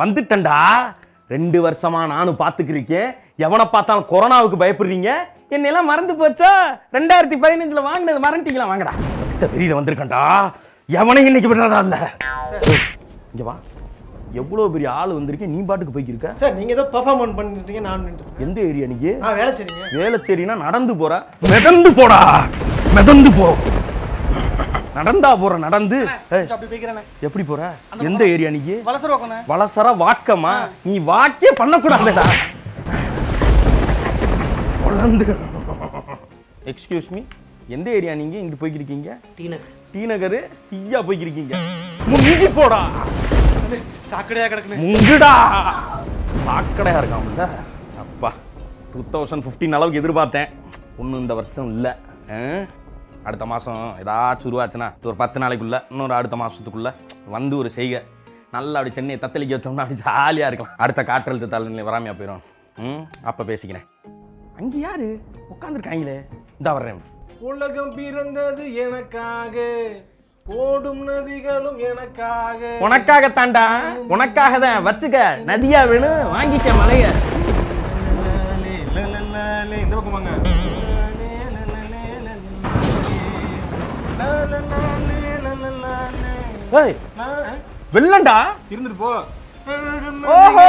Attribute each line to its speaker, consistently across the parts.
Speaker 1: வந்துட்டேன்டா. ரெண்டு வருஷமா நானும் பார்த்துக்கிருக்கேன். எவனை பார்த்தாலும் கொரோனாவுக்கு பயப்படுறீங்க? என்னெல்லாம் மறந்து போச்சா? ரெண்டாயிரத்தி பதினஞ்சுல வாங்கினது மறந்துட்டீங்களா? வாங்கடா. இந்த வெளியில வந்திருக்கேன்டா. எவனையும் இன்னைக்கு விடுறதா இல்ல. இங்க வா. எவ்வளவு பெரிய ஆள் வந்திருக்கேன் நீ பாட்டுக்கு போய்க்கிருக்க.
Speaker 2: சார் நீங்க ஏதோ பெர்ஃபார்மன்ஸ் பண்ணிட்டீங்க நான்
Speaker 1: எந்த ஏரியா நீங்க
Speaker 2: ஆ வேலை சரிங்க
Speaker 1: வேளச்சேரினா நடந்து போற. மிதந்து போடா. மிதந்து போ. நடந்தா போற நடந்து. எப்படி போற? எந்த ஏரியா நீங்க
Speaker 2: வளசர
Speaker 1: வாக்கமா நீ வாக்கே பண்ணக்கூடாதுடா. எக்ஸ்கியூஸ் மீ எந்த ஏரியா நீங்க? இங்கிட்டு போய்க்கிருக்கீங்க?
Speaker 2: டீனர்
Speaker 1: டி நகர்? தீயா போய்க்கிருக்கீங்க. முங்கி போடா.
Speaker 2: சாக்கடையா கிடக்குனே.
Speaker 1: முங்குடா. சாக்கடையா இருக்காமல்ல அப்பா டூ தௌசண்ட் ஃபிஃப்டீன் அளவுக்கு எதிர்பார்த்தேன். ஒன்றும் இந்த வருஷம் இல்லை. அடுத்த மாதம் ஏதாச்சும் உருவாச்சுன்னா ஒரு பத்து நாளைக்குள்ள இன்னொரு அடுத்த மாதத்துக்குள்ள வந்து ஒரு செய்க நல்லா அப்படி சென்னையை தத்தளிக்க வச்சோம்னா அப்படி ஜாலியாக இருக்கலாம் அடுத்த காற்றழுத்த தாழ்நிலை வராமையா போயிடும் ம் அப்போ பேசிக்கிறேன் அங்கே யாரு உட்காந்துருக்காங்களே இந்த வர்றேன்
Speaker 3: உலகம் பிறந்தது எனக்காக ஓடும் நதிகளும் எனக்காக
Speaker 1: உனக்காகத்தான்டா உனக்காக தான் வச்சுக்க நதியா வேணும் வாங்கிக்க மலைய
Speaker 3: இந்த பக்கம் வாங்க
Speaker 1: ஏய் வெள்ளண்டா
Speaker 3: இருந்துட்டு போ.
Speaker 1: ஓஹோ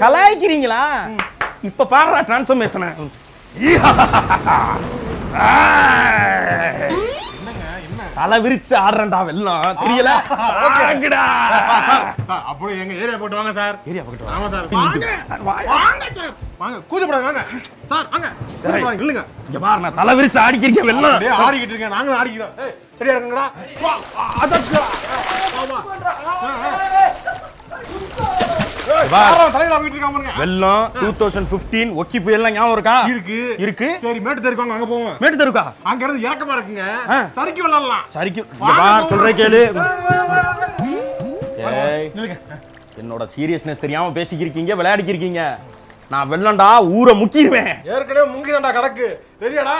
Speaker 1: கலாய்க்கிறீங்களா? இப்ப பாடுறா டிரான்ஸ்ஃபர்மேஷனை தலை விரிச்சு ஆடுறேன்டா வெள்ளம். தெரியல?
Speaker 3: அப்படியே எங்க ஏரியா போட்டு வாங்க சார்.
Speaker 1: ஏரியா வா.
Speaker 3: ஆமா சார். வாங்க. வாங்க. சார். வாங்க கூச்சப்படாங்க வாங்க. சார் வாங்க. இல்லைங்க
Speaker 1: இங்க பாரு நான் தலை விரிச்சு ஆடிக்கிறீங்க வெள்ளம்
Speaker 3: ஆடிக்கிட்டு இருக்கேன். நாங்களும் ஆடிக்கிறோம். ரெடியா இருக்குங்கடா அதற்கு
Speaker 1: வா.
Speaker 3: தலையில ஆகிட்டு இருக்காம பாருங்க
Speaker 1: வெள்ளம் டூ தௌசண்ட் பிப்டீன் ஒக்கி புயல்லாம் ஞாபகம் இருக்கா?
Speaker 3: இருக்கு.
Speaker 1: இருக்கு.
Speaker 3: சரி மேட்டு தெருக்கு வாங்க அங்க போவோம்.
Speaker 1: மேட்டு தருக்கா?
Speaker 3: அங்க இருந்து இறக்கமா இருக்குங்க.
Speaker 1: ஆ.
Speaker 3: சறுக்கி விளையாடலாம்.
Speaker 1: சரிக்கு. சொல்ற கேளு.
Speaker 3: நில்லுங்க.
Speaker 1: என்னோட சீரியஸ்னஸ் தெரியாம பேசிக்கிருக்கீங்க விளையாடிக்கிருக்கீங்க. நான் வெள்ளண்டா ஊரை முக்கிடுவேன்.
Speaker 3: ஏற்கனவே முங்கிதான்டா கடக்கு ரெடியாடா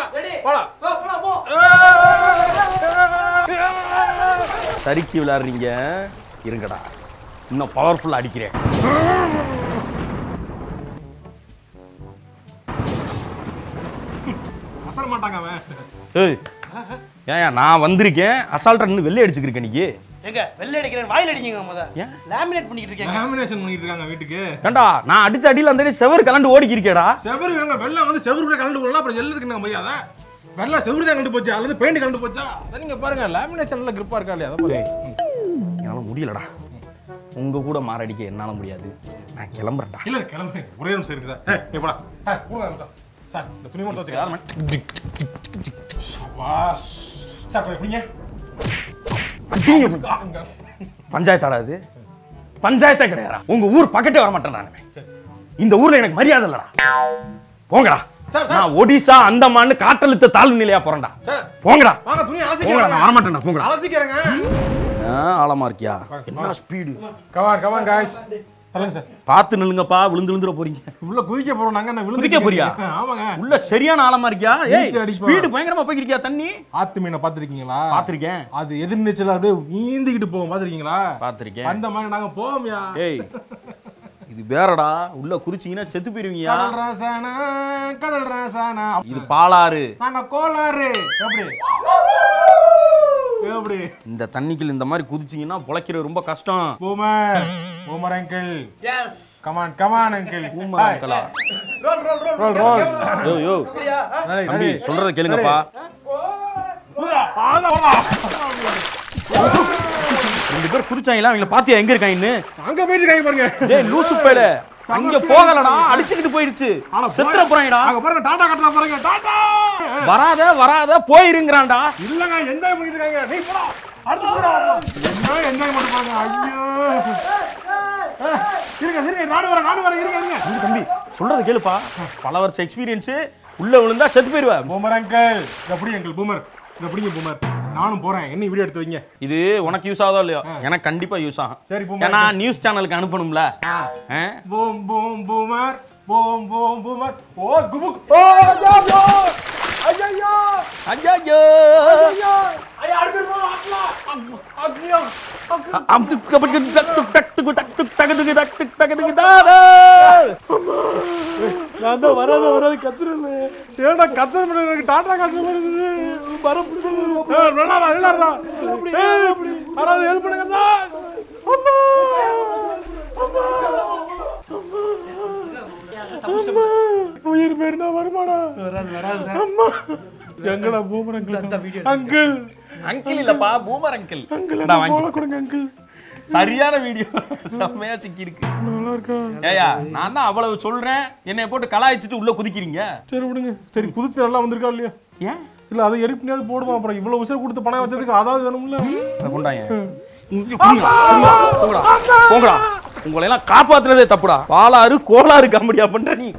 Speaker 3: போடா
Speaker 1: சறுக்கி விளையாடுறீங்க. இருங்கடா. இன்னும் பவர்ஃபுல்லா அடிக்கிறேன்.
Speaker 3: அசர மாட்டாங்க அவன்.
Speaker 1: ஏய் ஏன் நான் வந்திருக்கேன். அசால்ட்டா நின்று வெள்ளை அடிச்சுக்கிருக்கேன் நீ.
Speaker 2: எங்க வெள்ளை அடிக்கிறேன் வாயில் அடிக்கங்க முத
Speaker 1: ஏன்?
Speaker 2: லேமினேட் பண்ணிட்டு இருக்கேன்
Speaker 3: லேமினேஷன் பண்ணிட்டு இருக்காங்க வீட்டுக்கு.
Speaker 1: ஏண்டா நான் அடிச்ச அடியில் அந்த செவர் கலண்டு ஓடிக்கிருக்கேடா.
Speaker 3: செவரு இல்லைங்க வெள்ளம் வந்து செவரு கூட கலந்து போடலாம் அப்புறம் எல்லதுக்கு மரியாதை வெள்ளம் செவரு தான் கண்டு போச்சு? அதுல பெயிண்ட் கண்டு போச்சா? நீங்க பாருங்க லேமினேஷன்ல கிரிப்பா இருக்கா இல்லையா? அதை பாருங்க.
Speaker 1: என்னால முடியலடா. உங்க கூட மாரடிக்க என்னால முடியாது. நான் கிளம்புறேன்டா.
Speaker 3: இல்ல கிளம்பு. ஒரே நிமிஷம் இருக்கு சார். நீ போடா. சார் இந்த துணி மட்டும் வச்சுக்கலாம் சார் கொஞ்சம் குடிங்க.
Speaker 1: பஞ்சாயத்தாடா இது பஞ்சாயத்தே கிடையாதா உங்க ஊர் பக்கத்தே வர மாட்டேன் இந்த ஊர்ல எனக்கு மரியாதை இல்லடா. போங்கடா. நான் ஒடிசா அந்தமான்னு காற்றழுத்த தாழ்வு நிலையா போறேன்டா. போங்கடா. போங்கடா நான் வரமாட்டேன்டா. போங்கடா. ஆழமா இருக்கியா? என்ன ஸ்பீடு
Speaker 3: கவான் கவான் காய்ஸ்
Speaker 1: பார்த்து நில்லுங்கப்பா விழுந்து விழுந்துட போறீங்க.
Speaker 3: உள்ள குதிக்க போறோம் நாங்க என்ன விழுந்து
Speaker 1: குதிக்க போறியா?
Speaker 3: ஆமாங்க.
Speaker 1: உள்ள சரியான ஆழமா இருக்கியா. ஸ்பீடு பயங்கரமா போய்க்கிறியா தண்ணி?
Speaker 3: ஆத்து மீனை பாத்திருக்கீங்களா
Speaker 1: பாத்திருக்கேன்
Speaker 3: அது எதிர்நீச்சல் அப்படியே நீந்திக்கிட்டு போவோம் பாத்திருக்கீங்களா
Speaker 1: பாத்திருக்கேன்
Speaker 3: அந்த மாதிரி நாங்க போவோம்யா.
Speaker 1: ஏய் இது வேறடா. உள்ள குறிச்சிங்கன்னா செத்து போயிருவீங்க
Speaker 3: கடல் ராசானா கடல் ராசானா.
Speaker 1: இது பாலாறு.
Speaker 3: நாங்க கோளாறு. எப்படி? எப்படி
Speaker 1: இந்த தண்ணிக்குள்ள இந்த மாதிரி குதிச்சீங்கன்னா பொழைக்கிறது ரொம்ப கஷ்டம்.
Speaker 3: Boomer boomer uncle
Speaker 2: yes
Speaker 3: come on come on uncle
Speaker 1: boomer அங்கிளா?
Speaker 2: Roll roll roll
Speaker 3: roll roll
Speaker 1: yo yo தம்பி சொல்றத கேளுங்கப்பா. ரெண்டு பேர் குதிச்சாங்களா? அவங்கள பாத்தியா? எங்க இருக்காங்கன்னு
Speaker 3: அங்க போயிட்டு இருக்காங்க பாருங்க.
Speaker 1: டேய் லூசு பேல அங்க போகலடா. அடிச்சுக்கிட்டு போயிடுச்சு. செத்துற போறாங்கடா.
Speaker 3: அங்க பாருங்க டாடா கட்டலாம் பாருங்க. டாடா!
Speaker 1: வராத வராத போயிருங்கறான்டா.
Speaker 3: இல்லங்க என்ஜாய் பண்ணிட்டு இருக்காங்க நீ போடா. அடுத்து போடா. என்ன என்ஜாய் பண்ணி பாருங்க. ஐயோ. இருங்க இருங்க. நானும் வரேன் நானும் வரேன். இருங்க இருங்க.
Speaker 1: தம்பி, சொல்றத கேளுப்பா. பல வருஷம் எக்ஸ்பீரியன்ஸ் உள்ள விழுந்தா செத்து போயிருவேன்
Speaker 3: பூமர் அங்கிள் இத பிடி அங்கிள் பூமர் இத பிடிங்க பூமர் நானும் போறேன் என்ன வீடியோ எடுத்து வைங்க
Speaker 1: இது உனக்கு யூஸ் ஆகுதோ இல்லையோ எனக்கு கண்டிப்பா யூஸ் ஆகும்
Speaker 3: சரி.
Speaker 1: ஏன்னா நியூஸ் சேனலுக்கு அனுப்பணும்ல ஆ?
Speaker 3: Boom boom boomer boom boom boomer ஓ குபுக் ஓ ஐயோ ஐயோ
Speaker 1: ஐயையோ!
Speaker 3: ஐயோ ஐயா அடுத்து போ ஆட்லா ஐயோ
Speaker 1: அம் துக் துக் துக் துக் துக் துக் துக் துக் துக் தகதுக்கு தக் டிக் தகதுக்கு தாதா
Speaker 3: நான் தான் வராத வராது கத்துறது. ஏடா கத்துறது மட்டும் எனக்கு டாட்டா மாதிரி இருக்குது. வர பிடிச்சது விளாடா விளாடா யாராவது ஹெல்ப் பண்ணுங்க அம்மா. அம்மா. அம்மா. உயிர் பேருனா வருமாடா.
Speaker 2: வராது வராது.
Speaker 3: அம்மா. எங்கடா பூமர் அங்கிள் அங்கிள்
Speaker 1: அங்கிள் இல்லப்பா பூமர் அங்கிள்
Speaker 3: அங்கிள்
Speaker 1: வாங்கி.
Speaker 3: கொடுங்க அங்கிள்
Speaker 1: சரியான வீடியோ செம்மையா சிக்கி இருக்கு
Speaker 3: நல்லா இருக்கா
Speaker 1: ஏயா நான் தான் அவ்வளவு சொல்றேன். என்னை போட்டு கலாய்ச்சிட்டு உள்ள குதிக்கிறீங்க?
Speaker 3: சரி விடுங்க. சரி புதுச்சு நல்லா வந்திருக்கா இல்லையா?
Speaker 1: ஏன்?
Speaker 3: இல்ல அதை எரிப்பினாவது போடுவோம். அப்புறம் இவ்வளவு உசர் கொடுத்து பணம் வச்சதுக்கு அதாவது வேணும்ல?
Speaker 1: அதை கொண்டாங்க போங்கடா. போங்கடா. உங்களை எல்லாம் காப்பாத்துறதே தப்புடா. பாலாறு கோளாறு காமெடியா பண்ற நீ.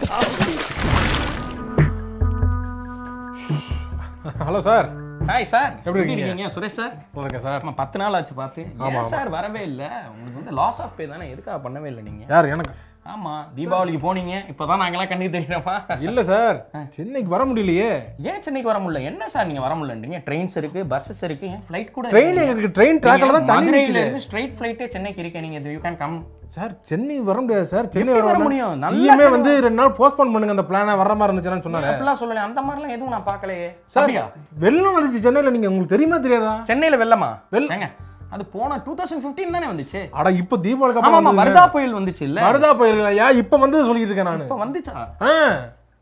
Speaker 3: Hello sir.
Speaker 1: ஹாய் சார்
Speaker 3: எப்படி இருக்கீங்க?
Speaker 1: சுரேஷ் சார்
Speaker 3: இருக்கேன் சார்
Speaker 1: ஆமா பத்து நாள் ஆச்சு பார்த்து. சார் வரவே இல்ல? உங்களுக்கு வந்து லாஸ் ஆஃப் பே தானே. எதுக்காக பண்ணவே இல்லை நீங்க?
Speaker 3: யார்? எனக்கு.
Speaker 1: ஆமா தீபாவளிக்கு போனீங்க இப்பதான் நாங்கெல்லாம் கண்ணுக்கு தெரியணுமா
Speaker 3: இல்ல சார் சென்னைக்கு வர முடியலையே.
Speaker 1: ஏன் சென்னைக்கு வர முடியல? என்ன சார் நீங்க வர முடியலன்றீங்க? ட்ரெயின்ஸ் இருக்கு பஸ்ஸஸ் இருக்கு ஏன் ஃப்ளைட் கூட
Speaker 3: ட்ரெயின் எங்களுக்கு ட்ரெயின் ட்ராக்ல தான் தண்ணி
Speaker 1: மதுரையில
Speaker 3: நிக்குது.
Speaker 1: இருந்து ஸ்ட்ரைட் ஃப்ளைட்டே சென்னைக்கு இருக்கேன் நீங்க you can come
Speaker 3: sir Chennai வர முடியாது சார். சென்னை வர
Speaker 1: முடியும்?
Speaker 3: சிஎம்ஏ வந்து ரெண்டு நாள் போஸ்ட்போன் பண்ணுங்க அந்த பிளானை வர மாதிரி இருந்துச்சுன்னு சொன்னாரு.
Speaker 1: அப்படிலாம் சொல்லல அந்த மாதிரிலாம் எதுவும் நான் பார்க்கலையே.
Speaker 3: சார்
Speaker 1: அப்படியா?
Speaker 3: வெள்ளம் வந்துச்சு சென்னையில நீங்க உங்களுக்கு தெரியுமா தெரியாதா?
Speaker 1: சென்னையில வெள்ளமா?
Speaker 3: வெள்ள-
Speaker 1: ஏங்க அது போன டூ தௌசண்ட் ஃபிஃப்டீன் தானே வந்துச்சு.
Speaker 3: அட இப்போ தீபாவளிக்கு அப்புறம்
Speaker 1: வருதா புயல் வந்துச்சு இல்ல?
Speaker 3: வருதா போயிருக்கலையா இப்போ வந்து சொல்லிட்டு இருக்கேன் நானு.
Speaker 1: இப்ப வந்துச்சா?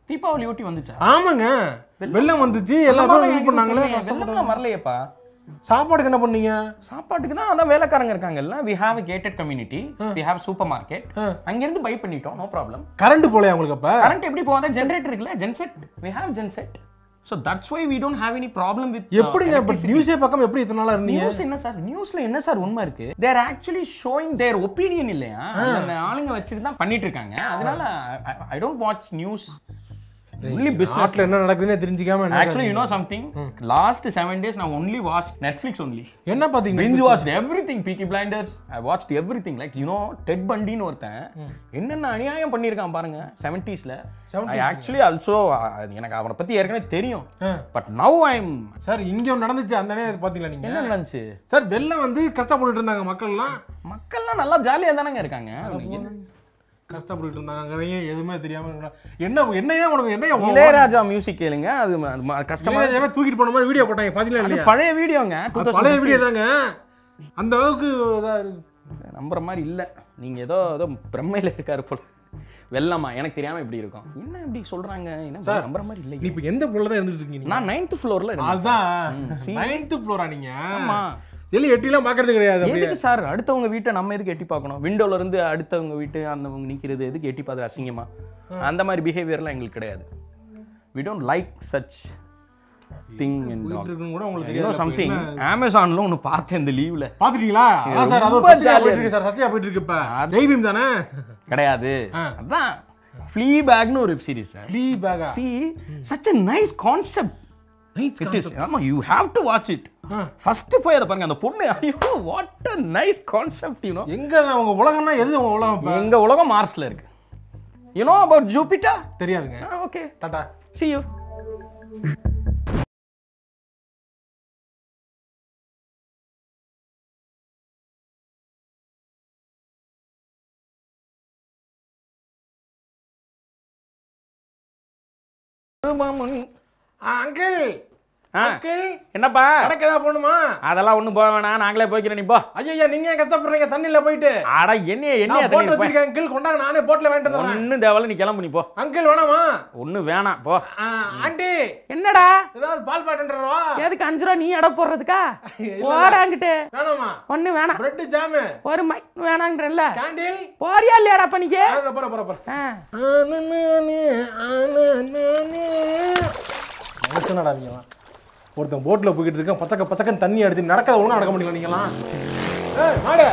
Speaker 1: தீபாவளி ஒட்டி வந்துச்சா?
Speaker 3: ஆமாங்க. வெள்ளம்? வந்துச்சு. எல்லாரும் இது பண்ணாங்களே.
Speaker 1: வெள்ளம்லாம் வரலையேப்பா.
Speaker 3: சாப்பாடுக்கு என்ன பண்ணீங்க?
Speaker 1: சாப்பாட்டுக்கு தான் அதான் வேலைக்காரங்க இருக்காங்கல்ல we have gated community we have super market அங்க இருந்து பை பண்ணிட்டோம். நோ ப்ராப்ளம்
Speaker 3: கரண்ட் போலையா உங்களுக்கு அப்ப?
Speaker 1: கரண்ட் எப்படி போகாத? ஜென்ரேட்டர் இருக்குல்ல? Genset we have genset so that's why we don't have any problem with
Speaker 3: எப்படிங்க? நியூஸே பக்கம் எப்படி இத்தனை நாளா இருந்தீங்க?
Speaker 1: நியூஸ் என்ன சார் நியூஸ்ல என்ன சார் உண்மை இருக்கு? There actually showing their opinion இல்லையா? அந்த ஆளுங்க வச்சுட்டு தான் பண்ணிட்டு இருக்காங்க. அதனால I don't watch news only business
Speaker 3: நாட்டுல என்ன நடக்குதுன்னே தெரிஞ்சுக்காம
Speaker 1: actually you know something last seven days நான் ஒன்லி வாட்ச் நெட்ஃபிளிக்ஸ் ஒன்லி
Speaker 3: என்ன பாத்தீங்க
Speaker 1: binge watch everything Peaky Blinders I watch everything like Ted பண்டின்னு ஒருத்தன் என்னென்ன அநியாயம் பண்ணியிருக்கான் பாருங்க செவன்டீஸ்ல ஐ ஆக்சுவலி ஆல்சோ எனக்கு அவனை பத்தி ஏற்கனவே தெரியும். But now I am
Speaker 3: sir இங்க நடந்துச்சு அந்த நேரம் பாத்தீங்களா நீங்க?
Speaker 1: என்ன நடந்துச்சு?
Speaker 3: சார் வெள்ளம் வந்து கஷ்டப்பட்டுட்டு இருந்தாங்க மக்கள்லாம்.
Speaker 1: மக்கள்லாம் நல்லா ஜாலியா தானங்க இருக்காங்க. என்ன-
Speaker 3: கஷ்டப்பட்டுட்டு இருந்தாங்க எதுவுமே தெரியாம என்ன என்னையா உனக்கு என்னையா உன்
Speaker 1: இளையராஜா மியூசிக் கேளுங்க. அது கஷ்டமா
Speaker 3: தூக்கிட்டு போன மாதிரி வீடியோ போட்டாங்க. பாத்தீங்களா
Speaker 1: பழைய வீடியோங்க
Speaker 3: பழைய வீடியோ தாங்க. அந்த அளவுக்கு.
Speaker 1: நம்புற மாதிரி இல்ல. நீங்க ஏதோ ஏதோ பிரம்மையில இருக்காரு போல. வெள்ளமா எனக்கு தெரியாம இப்படி இருக்கும். என்ன இப்படி சொல்றாங்க? என்ன நம்புற மாதிரி இல்லை
Speaker 3: இப்ப எந்த ஃப்ளோர்ல தான் இருந்துட்டு இருக்கீங்க?
Speaker 1: நான் நைன்த் ஃப்ளோர்ல
Speaker 3: அதான். நைன்த் ஃப்ளோரா நீங்க?
Speaker 1: ஆமா.
Speaker 3: எல்லாம் எட்டிலாம் பாக்குறது கிடையாது
Speaker 1: எதுக்கு சார்? அடுத்தவங்க வீட்டை நம்ம எதுக்கு எட்டி பார்க்கணும்? விண்டோல இருந்து அடுத்தவங்க வீட்டு அந்த நிக்கிறது எதுக்கு எட்டி பார்த்து அசிங்கமா? அந்த மாதிரி பிஹேவியர்லாம் எங்களுக்கு கிடையாது. We don't like such thing
Speaker 3: கூட உங்களுக்கு
Speaker 1: சம்திங் அமேசான்ல ஒன்று பார்த்தேன் இந்த லீவ்ல
Speaker 3: பாத்துட்டீங்களா அதான் சார் அது போயிட்டு சார் சத்தியா போயிட்டு இருக்கு. இப்ப. ஜெய்பீம் தானே?
Speaker 1: கிடையாது. அதான் ஃப்ளீ பேக்னு ஒரு வெப் சீரிஸ் சார்
Speaker 3: ஃப்ளீ பேகா
Speaker 1: see such a nice concept it is ஆமா you have to watch it first போய் அதை பாருங்க அந்த பொண்ணு ஐயோ what a nice concept you know
Speaker 3: எங்க அது உங்க உலகம்னா எது உங்க உலகம்?
Speaker 1: எங்க உலகம் மார்ஸ்ல இருக்கு. யூ நோ அபவுட் ஜூபிட்டர்
Speaker 3: தெரியாதுங்க.
Speaker 1: Okay
Speaker 3: ta-ta.
Speaker 1: See you.
Speaker 3: Uncle
Speaker 1: ah.
Speaker 3: Uncle.
Speaker 1: என்னப்பா?
Speaker 3: கடைக்கு ஏதாவது போகணுமா?
Speaker 1: அதெல்லாம் ஒண்ணும் போக வேணாம். நாங்களே போய்க்கிறேன் நீ போ.
Speaker 3: ஐயா நீங்க ஏன் கஷ்டப்படுறீங்க? தண்ணியில போயிட்டு.
Speaker 1: அட என்ன என்ன
Speaker 3: நான் போட்
Speaker 1: தண்ணி
Speaker 3: வச்சிருக்கேன் அங்கிள். கொண்டாங்க நானே போட்ல வாங்கிட்டு வரேன்
Speaker 1: ஒன்னும் தேவையில்ல நீ கிளம்பு நீ போ.
Speaker 3: அங்கிள் வேணாமா?
Speaker 1: ஒன்னும் வேணாம் போ.
Speaker 3: ஆ, ஆண்டி.
Speaker 1: என்னடா?
Speaker 3: ஏதாவது பால் பாட்டுன்றவா
Speaker 1: எதுக்கு அஞ்சு ரூபா நீ எடை போடுறதுக்கா? போடாங்கிட்டு
Speaker 3: வேணாமா?
Speaker 1: ஒண்ணு வேணாம்.
Speaker 3: பிரெட் ஜாமு
Speaker 1: ஒரு மை வேணாங்கன்றல்ல
Speaker 3: கேண்டில்
Speaker 1: போறியா இல்லையாடா பண்ணிக்கு
Speaker 3: போற போற போற
Speaker 1: ஆ.
Speaker 3: மனுஷனடா நீங்களாம் ஒருத்தன் போட்ல போய்கிட்டு இருக்கான் பச்சக்க பச்சக்கன்னு தண்ணி அடிச்சு நடக்காத ஒழுங்கா நடக்க முடியல நீங்களாம் மாடு!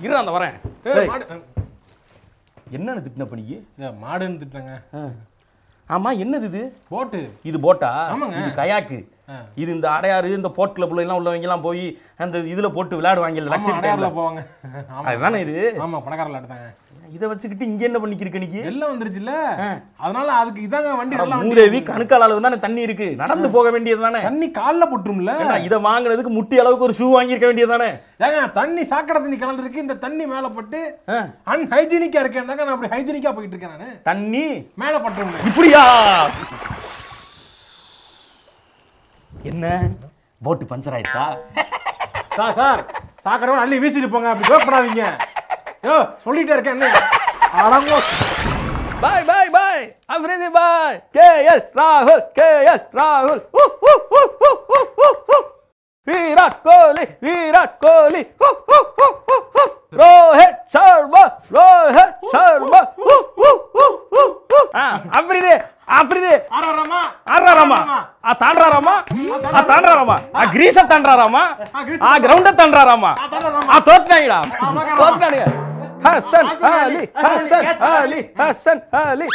Speaker 1: இரு அந்த வரேன். என்னன்னு திட்டின
Speaker 3: ஏய், மாடுன்னு திட்டுறாங்க.
Speaker 1: ஆமா என்னது இது?
Speaker 3: போட்டு
Speaker 1: இது போட்டா
Speaker 3: ஆமாங்க.
Speaker 1: இது கயாக்கு. இது இந்த அடையாறு இந்த போர்ட் கிளப்ல எல்லாம் உள்ளவங்க எல்லாம் போய் அந்த இதுல போட்டு விளையாடுவாங்க
Speaker 3: ஆமா
Speaker 1: லக்ஸரி டைம்ல
Speaker 3: போவாங்க.
Speaker 1: அதுதானே இது?
Speaker 3: ஆமா பணக்கார விளையாட்டுதாங்க
Speaker 1: இதை வச்சுக்கிட்டு இங்க என்ன பண்ணிக்கிருக்க நீ?
Speaker 3: எல்லாம் வந்துருச்சுல்ல? அதனால அதுக்கு இதாங்க வண்டி
Speaker 1: மூதேவி கணுக்கால் அளவு தானே தண்ணி இருக்கு. நடந்து போக வேண்டியது தானே.
Speaker 3: தண்ணி கால்ல போட்டுரும்ல?
Speaker 1: இதை வாங்குனதுக்கு முட்டி அளவுக்கு ஒரு ஷூ வாங்கியிருக்க வேண்டியது தானே?
Speaker 3: ஏங்க தண்ணி சாக்கடை தண்ணி கலந்துருக்கு இந்த தண்ணி மேல பட்டு அன்ஹைஜீனிக்கா இருக்கேன் தாங்க நான் அப்படி ஹைஜீனிக்கா போயிட்டு இருக்கேன் நானு.
Speaker 1: தண்ணி?
Speaker 3: மேல பட்டுரும்ல.
Speaker 1: இப்படியா? என்ன? போட்டு பஞ்சர் ஆயிடுச்சா?
Speaker 3: சார் சார் சாக்கடை அள்ளி வீசிட்டு போங்க அப்படி ஜோக்கப்படாதீங்க யோ சொல்லிட்டே இருக்கேன் என்ன அடங்கோ.
Speaker 1: பாய் பாய் பாய் அஃப்ரிதி பாய் கே எல் ராகுல் கே எல் ராகுல் உ. விராட் கோலி விராட் கோலி ரோஹித் சர்மா ரோஹித் சர்மா அப்ரிதே அப்ரிதே. அரரமா. அரரமா. ஆ தாண்டறாரமா ஆ தாண்டறாரமா ஆ கிரீஸ தாண்டறாரமா ஆ கிரவுண்ட தாண்டறாரமா ஆ தோத்துனாங்கடா தோத்துனாங்க ஹசன் அலி ஹசன்
Speaker 3: அலி ஹசன் அலி.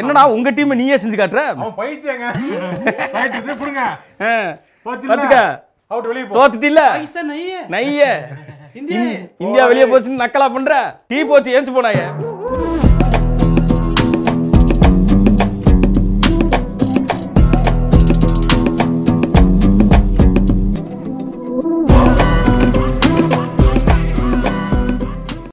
Speaker 1: என்னடா உங்க டீம் நீயே செஞ்சு காட்டுற?
Speaker 3: அவன் பைத்தியங்க.
Speaker 2: நையே
Speaker 1: இந்தியா வெளியே போச்சுன்னு நக்கலா பண்ற? டீ போச்சு ஏஞ்சு போனாங்க.